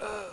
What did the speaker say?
Uh.